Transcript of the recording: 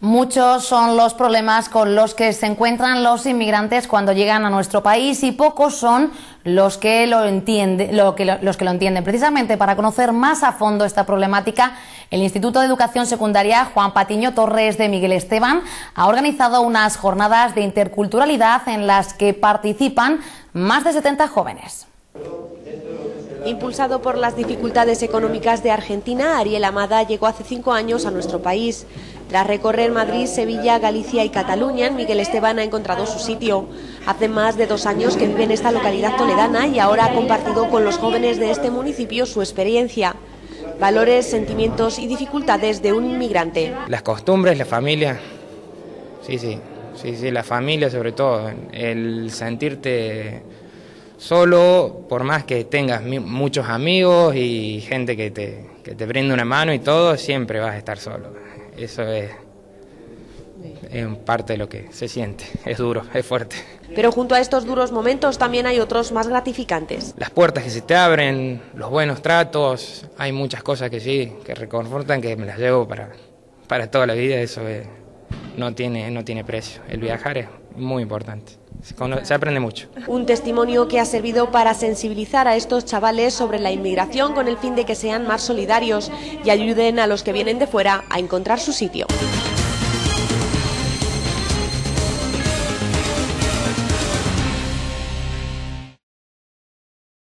Muchos son los problemas con los que se encuentran los inmigrantes cuando llegan a nuestro país y pocos son los que lo los que lo entienden. Precisamente para conocer más a fondo esta problemática, el Instituto de Educación Secundaria Juan Patiño Torres de Miguel Esteban ha organizado unas jornadas de interculturalidad en las que participan más de 70 jóvenes. Impulsado por las dificultades económicas de Argentina, Ariel Amada llegó hace cinco años a nuestro país. Tras recorrer Madrid, Sevilla, Galicia y Cataluña, Miguel Esteban ha encontrado su sitio. Hace más de dos años que vive en esta localidad toledana y ahora ha compartido con los jóvenes de este municipio su experiencia. Valores, sentimientos y dificultades de un inmigrante. Las costumbres, la familia. Sí, sí, sí, sí, la familia sobre todo. El sentirte solo, por más que tengas muchos amigos y gente que te, que te brinde una mano y todo, siempre vas a estar solo. Eso es, es parte de lo que se siente, es duro, es fuerte. Pero junto a estos duros momentos también hay otros más gratificantes. Las puertas que se te abren, los buenos tratos, hay muchas cosas que sí, que reconfortan, que me las llevo para, para toda la vida, eso no, tiene, no tiene precio. El viajar es muy importante. Se aprende mucho. Un testimonio que ha servido para sensibilizar a estos chavales sobre la inmigración con el fin de que sean más solidarios y ayuden a los que vienen de fuera a encontrar su sitio.